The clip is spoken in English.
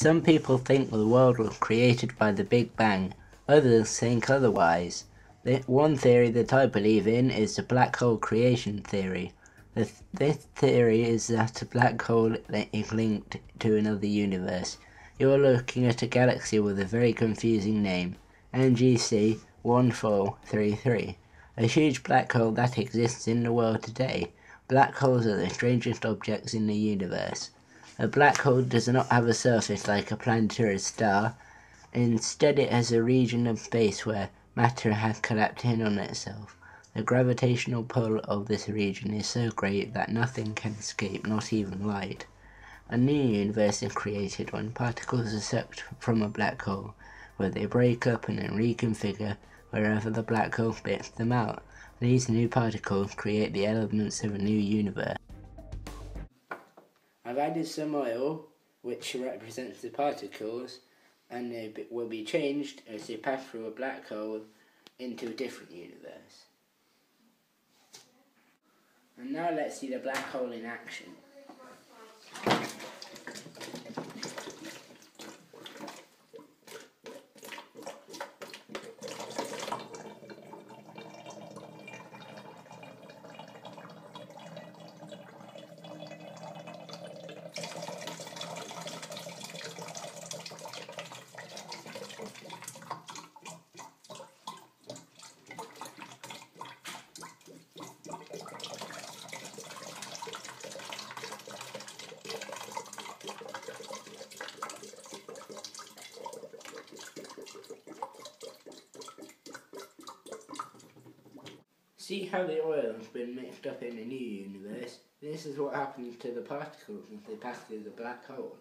Some people think the world was created by the Big Bang, others think otherwise. The one theory that I believe in is the black hole creation theory. The, this theory is that a black hole is linked to another universe. You are looking at a galaxy with a very confusing name, NGC 1433, a huge black hole that exists in the world today. Black holes are the strangest objects in the universe. A black hole does not have a surface like a planet or a star. Instead, it has a region of space where matter has collapsed in on itself. The gravitational pull of this region is so great that nothing can escape, not even light. A new universe is created when particles are sucked from a black hole, where they break up and then reconfigure wherever the black hole spits them out. These new particles create the elements of a new universe. I've added some oil, which represents the particles, and they will be changed as they pass through a black hole into a different universe. And now let's see the black hole in action. See how the oil has been mixed up in the new universe? This is what happens to the particles as they pass through the black hole.